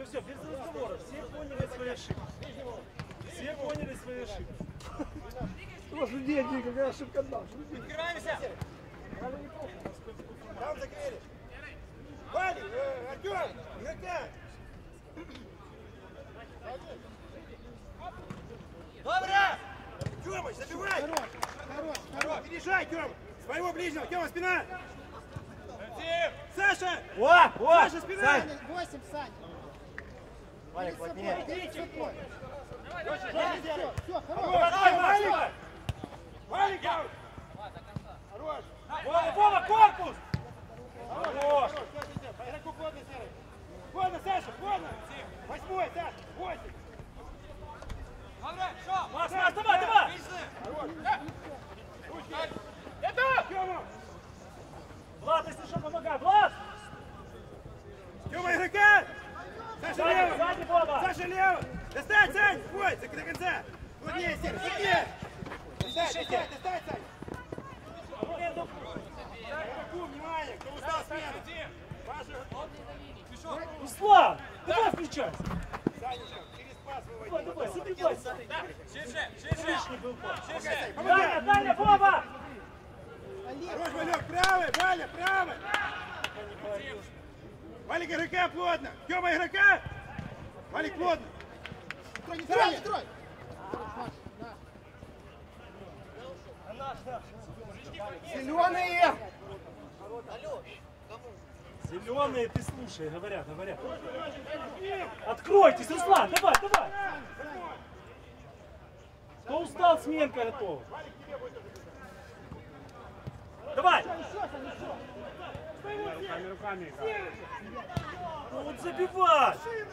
Вы ему без разговора. Все поняли свои ошибки. Все поняли свои ошибки. Тоже деньги, какая ошибка дал. Открываемся! Там закрыли. Валик, э, Артем, игрока. Добро! Тёмыч, забивай! Хорош, хорош, хорош. Переезжай, Тём! Своего ближнего, Тёма, спина! Один! Саша! О, о, Саша, спина! Сань. Восемь, Сань. Валик, плотнее. Перед собой. Все, Все, хорош! хорош. Давай, Валик! Валик! Хорош! Вова, Вова, корпус! Хорош! Игроку плотно, Серый! Плотно, Саша, плотно! Восьмой, Саша, восемь! Макс, давай, давай! Это! Тёма! Влад, если что, помогай. Влад! Тёма, игрока! Саша, Сзади, лево! сзади, Вова! Саша, лево! Достать, Сань! Ой, до до конца! Плотнее, Серый, плотнее! Достать, достать, достать, Сань! Игроку, внимание! Кто устал смену? Паша, Руслан, давай включайся. Санечка, через пас выводи. Давай, давай, забивайся. Ширше! Ширше! Лишний был пас. Ширше! Даня, Даня, Вова! Хорош, Валек, правый, Валя, правый! Валик, игрока плотно! Тёма, игрока! Валик, плотно! Трой, не трой. Зеленые! Зеленые, ты слушай, говорят, говорят. Откройтесь, Руслан, давай, давай. Кто устал, сменка готова. Давай. Ну вот забивай. Плотнее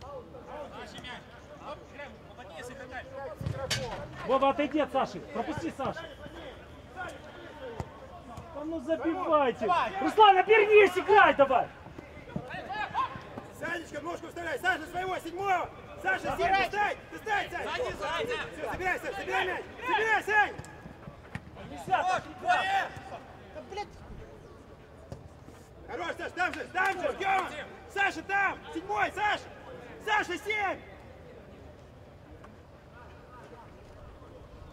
сыграй! Вова, отойди от Саши. Пропусти Сашу. Да ну забивайте. Руслан, обернись, играй давай. Санечка, ножку вставляй! Саша, своего, седьмого! Саша, семь, достать! Достать, Сань! Сзади, сзади! Все, забирай, Сань, забирай мяч! Забирай, Сань! Да, блядь. Хорош, Саша, там же, там же, Тёма! Саша, там! Седьмой, Саша! Саша, семь!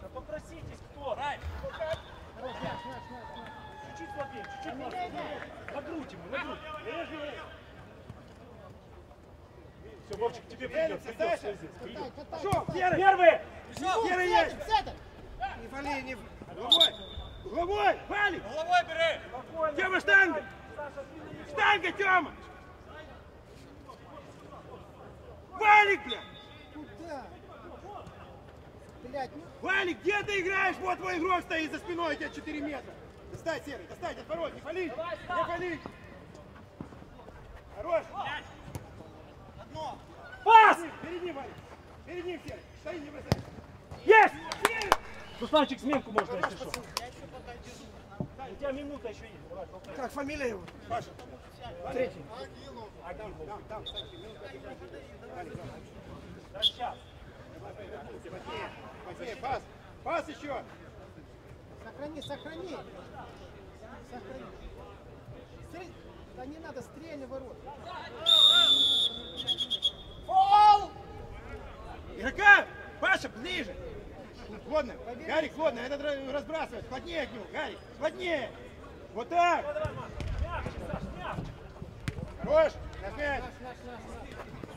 Да попроситесь кто. Рай! Чуть-чуть слабее, чуть-чуть слабее. На грудь ему, на грудь. Все, Вовчик, тебе придет, придет, все здесь, придет. Шо! Первый! Серый Центр, есть! Не вали, не... Головой! Головой! Валик! Головой бери! Тёма, штанга! Штанга, Тёма! Валик, бля! Куда? Блядь, ну Валик, где ты играешь? Вот твой игрок стоит за спиной, у тебя 4 метра. Достать, Серый, достать, отворот, не палить, не палить. Хорош. Пас! Перед ним, Валик. Перед ним, Серый. Стои, не бросай. Есть! Русланчик, сменку можно, если что. У тебя минута еще есть. Давай. Как фамилия его? Паша. Третий. Пас. Пас еще. сохрани, сохрани. Сохрани. Смотри, да не надо, стрельни ворот. Фол! Игрока! Паша, ближе. Плотно. Гарик, плотно. Этот ra- разбрасывает. Плотнее к нему. Гарик, плотнее. Вот так. Хорош. На мяч.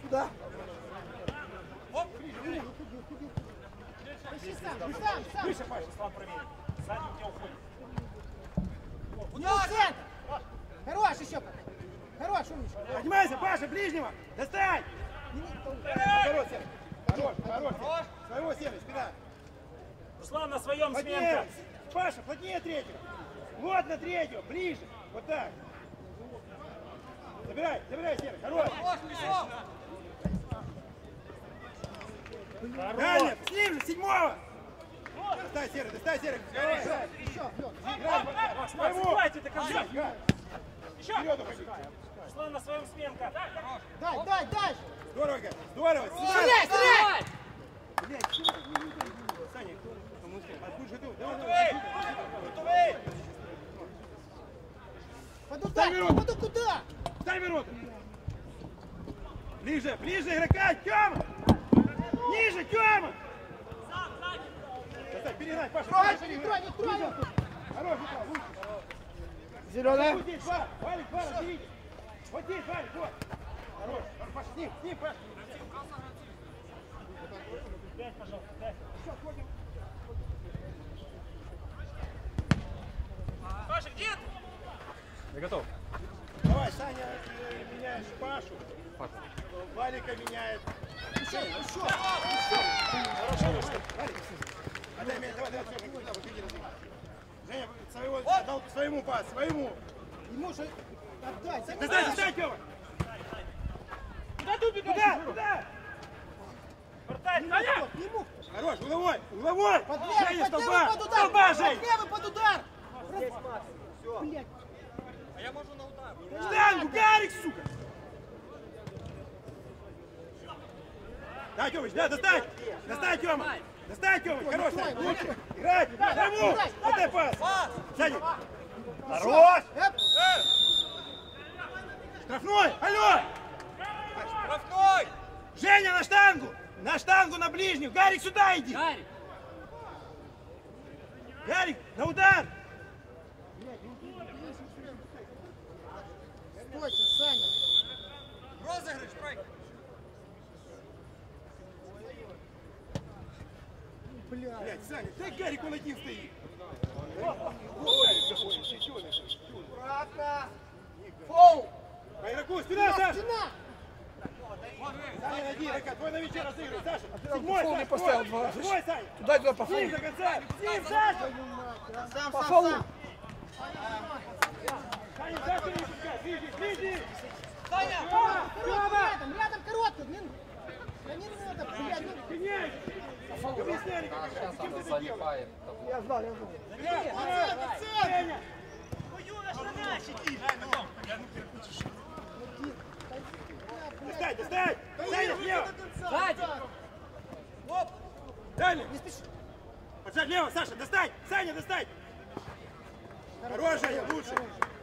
Сюда. Ищи сам, сам. Выше, Паша. Руслан проверит. Сзади у тебя уходит. Ну, центр. Хорош еще. Хорош, умничка. Поднимайся, Паша, ближнего. Достань. Хорош, Серый. Хорош, хорош. Своего Серый, спина. Руслан на своем сменка. Паша, плотнее третьего. Плотно третьего. Ближе. Вот так. Забирай, забирай, Серый. Хорош. Дальше. С ним же, седьмого. Достай, Серый, достай, Серый. Давай. Еще. Макс, Макс, конца. Играй. Вперед уходи. Пошла на своем сменка. Дай, дай, дай! Здорово, здорово. Стреляй, стреляй! Блядь, ты Саня, помысли. А будешь готов? Давай, давай. Готовий! Под удар, Дай ворота. под куда? Ворота. Ближе, ближе игрока, Тёма. Ниже, Тёма. Достань, перегнай, Паша. Трой, не трой, не трой! Хорош, лучше. Зеленая. Вот здесь, Валя, Валик, Валя, берите. Вот здесь, Валик, вот. Хорош, Паша, с ним, с ним, Паша. Пять, пожалуйста, пять. Паша, где ты? Я готов. Давай, э, меняешь Пашу. Валика меняет. Еще, еще! Хорошо, вышли. Валик. Отдай меня, давай, давай, все, вот иди, разыграй. Женя, своего, отдал своему пас, своему. Ему же отдай! Да дай, дай, Тёма. Куда ты убегаешь? Куда? Куда? Вратарь, Не Саня! мог, не мог! Хорош, угловой, угловой. Под Женя, левый, под столба, левый под удар! столба, Под Жень. левый под удар! Блядь! А я можу на удар. Штангу, Гарик, сука. Да, Тёмыч, да, достань. Достань, Тёма. Достань, Тёмыч, хорош, лучше. Играть, прямую. Отдай пас. Сзади. Хорош. Штрафной, алло. Штрафной! Женя, на штангу. На штангу, на ближнюю. Гарик, сюда иди. Гарик! Гарик, на удар. Стойте, Саня! Розыгрыш, тройка! Блядь! Блядь, Саня, дай Гарик, он один стоит. Аккуратно! Фоу! По игроку, спина, Саша. Стена! Саня, один, игрока, твой мяче разыгрывай, Саша. Седьмой, фол не Саша, поставил, два. Седьмой, Саня. Туда туда по фолу. до конца. С ним, Саша. По фолу. Саня, Саша, не пускай. Ближе, ближе. Короткий рядом, рядом короткий! Да не надо, блядь! ну, Ты это делаешь? Я знал, я знал. Давай, Женя. Достань, достань. Саня, слева. Сзади! Дальше. Не спеши. Поджать лево, Саша, достань. Саня, достань. Хорош, Женя, лучше.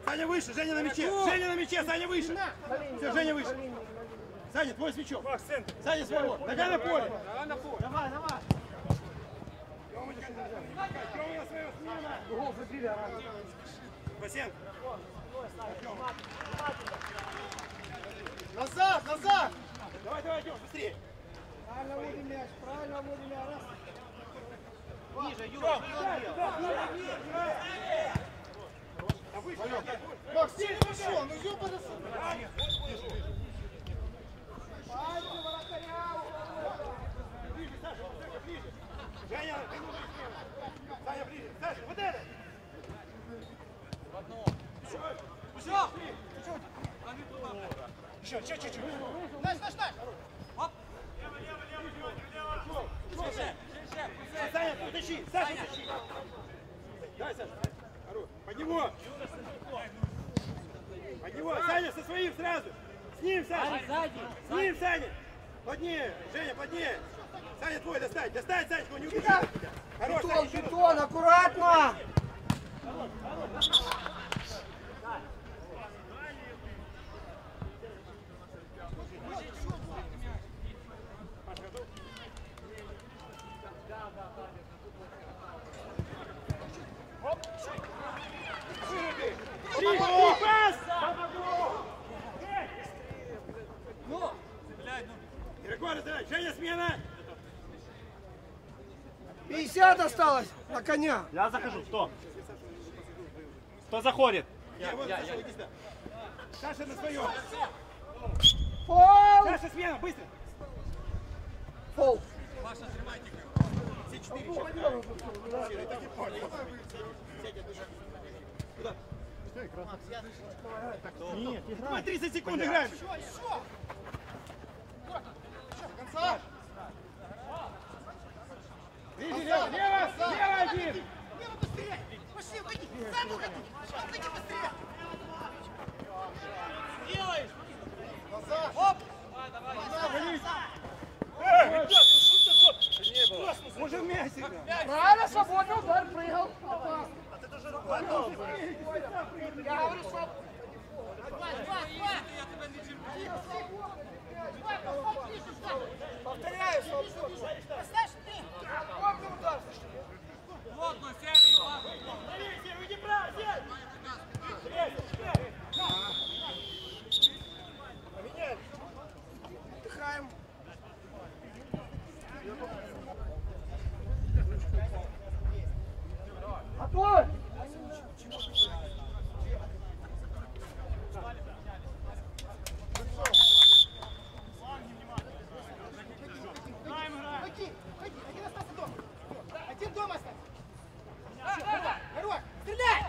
Саня выше, Женя на мяче. Женя на мяче, Саня выше. Все, Женя выше. Саня, твой с мячом. Макс, центр. Саня своего. Нога на поле. Давай, давай. Тёмочка, на своего смена. Басен. Назад, назад! Давай, давай, Тём, быстрее. Правильно вводим мяч, правильно вводим мяч. Раз. Ниже, Юра. А Максим, ну что, ну ёбаный Еще, еще чуть-чуть. Наш, наш, наш! Шире, шире! Саня, утащи. Саша, утащи. Дай, Саша. Хорош. Под него. Под него. Саня, со своим сразу. С ним, Саня. Сзади! С ним, Саня. Плотнее. Женя, плотнее. Саня, твой достать. Достать, Саня, он не убежит тебя. Хорош, Саня, раз. Бетон, аккуратно! Три, три, пас. Ну! Блядь, ну! Игроку разыграй. Женя, смена. 50 осталось на коня. Я захожу. Кто? Кто заходит? Я, иди сюда. Саша на своем. Фол! Саша, смена, быстро. Фол. Паша, сжимайте Все четыре понял. Куда? Нет, Давай 30 секунд играем. Ближе, лево, лево, лево один. Лево быстрее! Пошли, уходи! Сам уходи! Уходи быстрее! Делай! Уже вместе. Правильно, свободный удар, прыгал. Я говорю, что повторяю, удар. Плотно, серый, плотно. Отдыхаем. Готовы? Войти, войти, один остался дома. Один дома остался. Герой, стреляй!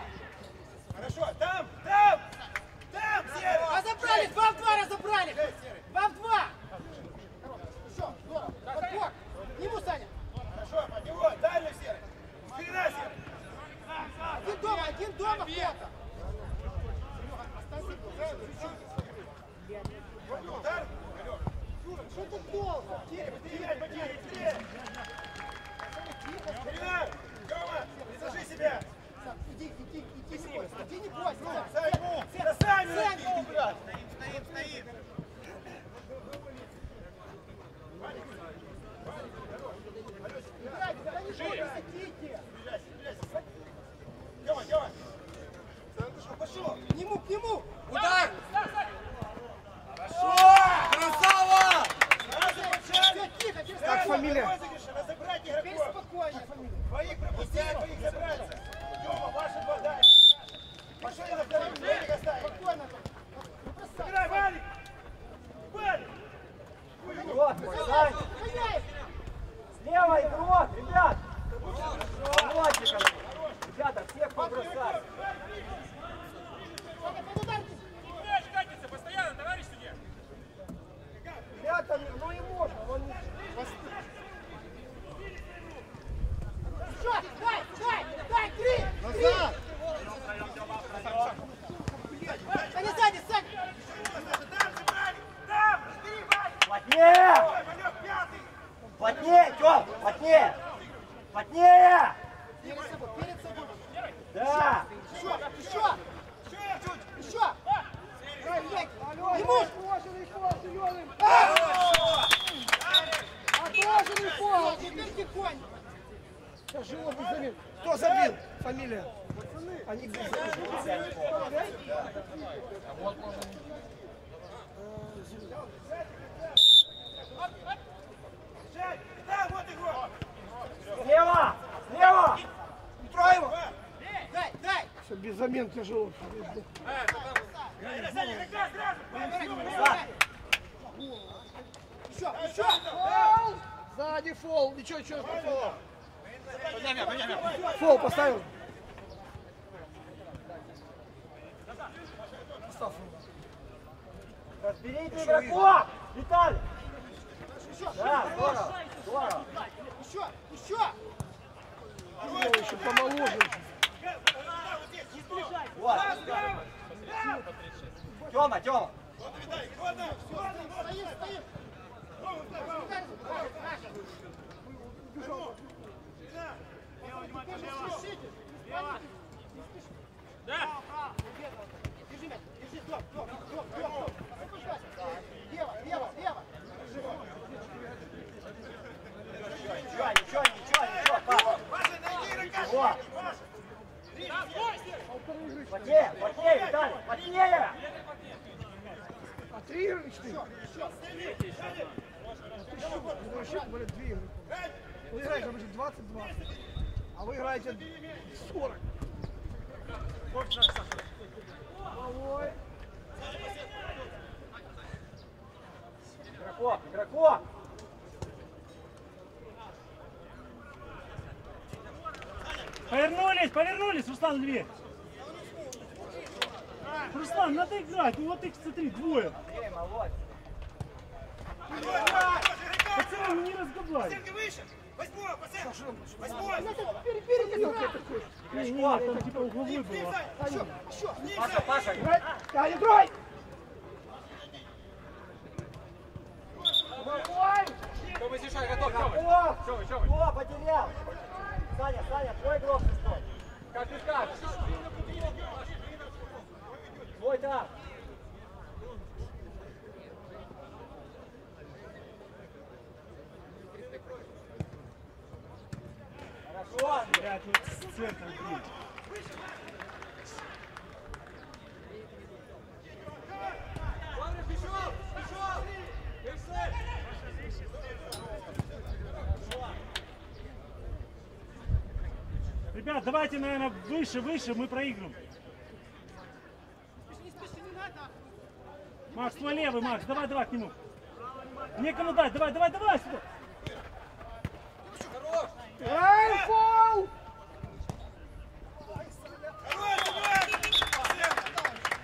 Хорошо, там, там, там, Серый. Разобрали, два в два разобрали! Два в два! Еще, здорово, подбор! К нему, Саня! Хорошо, под него, дальше, Серый. Спина, Серый. Один дома, один дома кто-то! Оставься, чуть-чуть. Удар. Юра, что тут долго? Серый, быстрее, быстрее, быстрее. Спина. Тёма, присажи себя. Сам, Иди, иди, иди, не бойся, иди, не бойся! Саню, да Саню Саня! найди, брат. Играйте, да не бойтесь, идите! Тёма, Тёма. Пошел, пошел. К нему, к нему! Удар! Красава! Все, тихо, теперь Как фамилия? Разобрать Теперь игроков. спокойнее, фамилия. Двоих пропустить, двоих забраться. Тёма, ваши два дай. Пошли на второй берег оставим. Спокойно там. Не бросай. Играй, Валик. Валик. Вот, Сань, Гоняй! слева игрок, ребят! Плотников. Ребята, всех побросали. Саня, под удар! Мяч катится постоянно, товарищ судья. Ребята, ну и можно, он не... Еще! Дай, дай, дай, три! Назад! Да не сзади, сзади! Там, забрали. Там. Разбери, Валик. Плотнее! Ой, Валек, пятый. Плотнее, Тём! Плотнее! Плотнее! Перед собой, перед собой! Да! Еще, еще! Еще! Дай, дай! Ему! Отложенный фол! Теперь тихонько! Сейчас живот не забил. Кто забил? Фамилия? Они без Жень, да, вот игрок. Слева! Слева! Троева! Дай, дай! Все, без замен тяжело. Еще, еще! Фол! Сзади фол. Ничего, ничего, фол. Фол поставил. Разберите игроков! Виталий! Еще! Да, здорово! Здорово! Еще! Еще! Еще помоложе. Вот! Тёма, Тёма! Стоим! Держи держи, доп, доп, доп, доп. Лево, лево, лево. Ничего, ничего, ничего, папа! Вот! Плотнее, плотнее, Виталий, плотнее! Три игры четыре? Ну, вообще, говорят, две игры. Вы играете обычно 22, а вы играете 40. Малой. Игроков! Повернулись, повернулись, Руслан, дверь. Руслан, надо играть. Ну вот их, смотри, двое. Андрей, молодец. Пацаны, ну не разговаривай. Пацанка выше. Восьмой, пацан. Восьмой. Вперед, вперед, там типа угловой было. А, еще, еще. Паша, Паша. Да, играй. Тёма, Зиша, готов, Тёма. Тёма, Тёма. О, потерял. Саня, Саня, твой грош шестой. Как ты скажешь. Твой, да. Хорошо. Блядь, вот с центра бить. Ребят, давайте, наверное, выше, выше, мы проигрываем. Макс, твой левый, Макс, давай, давай к нему. Некому дать, давай, давай, давай сюда. Эй, фол!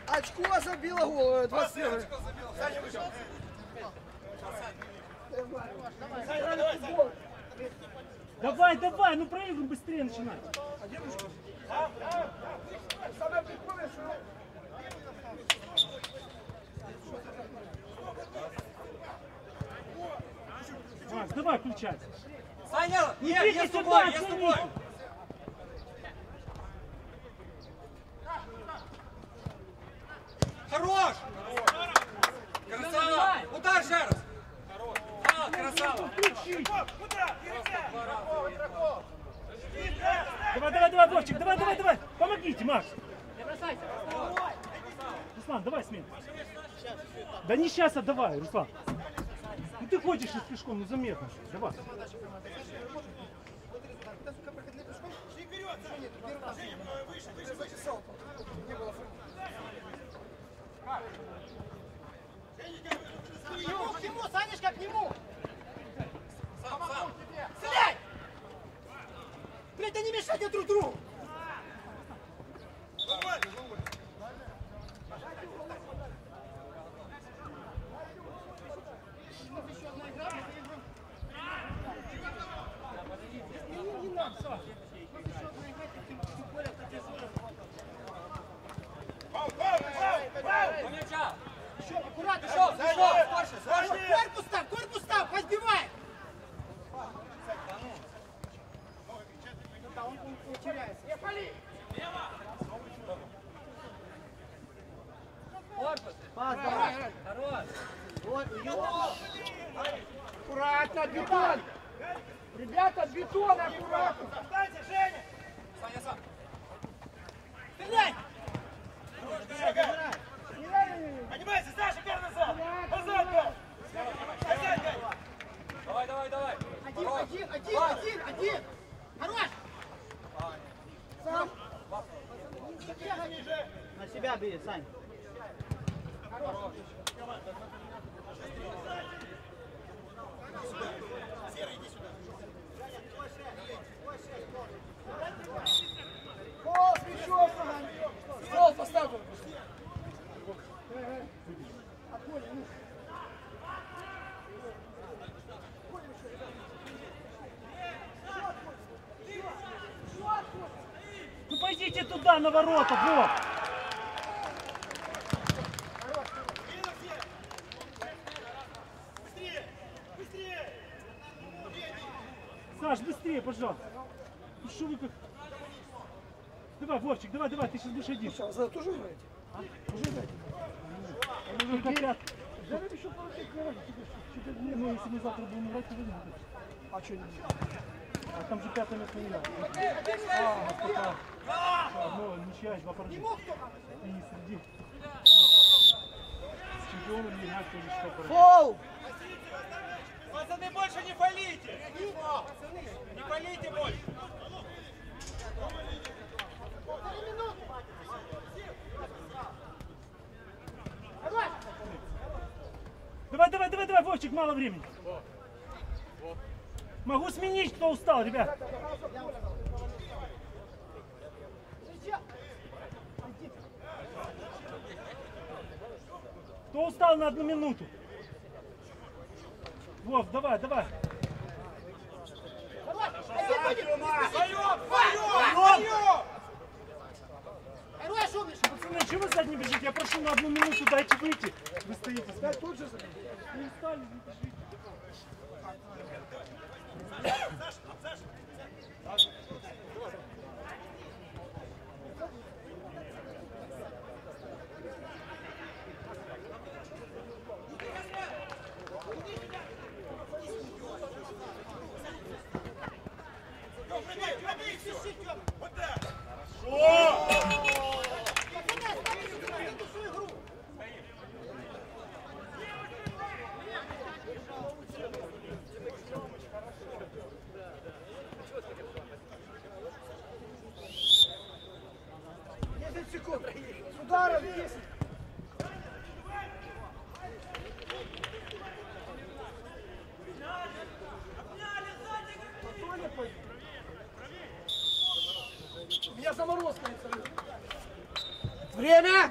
Очко забило гол, э, 21. Саня вышел. Давай, давай, ну проигрываем быстрее начинать. Самое прикольное, что Макс, давай включать. Саня, нет, Идите я с тобой, я с тобой. Хорош! Красава! Удар еще раз! А, красава! Давай, давай, давай, Вовчик, давай, давай, давай. Помогите, Макс. Руслан, давай смен. Да не сейчас, а давай, Руслан. Ну ты ходишь с пешком, ну заметно. же. Давай. К нему, Санечка, к нему! Стреляй! Блядь, да не мешайте друг другу! Аккуратно! Пошел, Ребята, бетон, аккуратно! Встаньте, Женя! Саня, сам! Стреляй! Поднимайся, Саша, пер назад! Назад, пер! Назад, пер! Давай, давай, давай! Один, один, один, один, один! Хорош! Сам! На себя бери, Сань. Фол, на ворота, вот. Саш, быстрее, пожалуйста. Ну что вы как... Давай, Вовчик, давай, давай, ты сейчас будешь один. Сейчас, за тоже играете? Уже играете? Ну, как я- Взяли еще пару играть. Не, ну если мы завтра будем играть, то выйдем. А что не А там же пятое место не надо. А. Одно, ничья, два поражения. И среди... С чемпионом не матч тоже что поражение. Фол! Пацаны, больше не палите! Не палите больше! Давай, давай, давай, давай, Вовчик, мало времени. Могу сменить, кто устал, ребят. Кто устал на одну минуту? Вов, давай, давай. Пацаны, чего вы сзади не бежите? Я прошу на одну минуту, дайте выйти. Вы стоите. Дай тут же. Не встали, не бежите. Вот Меня заморозка. Время!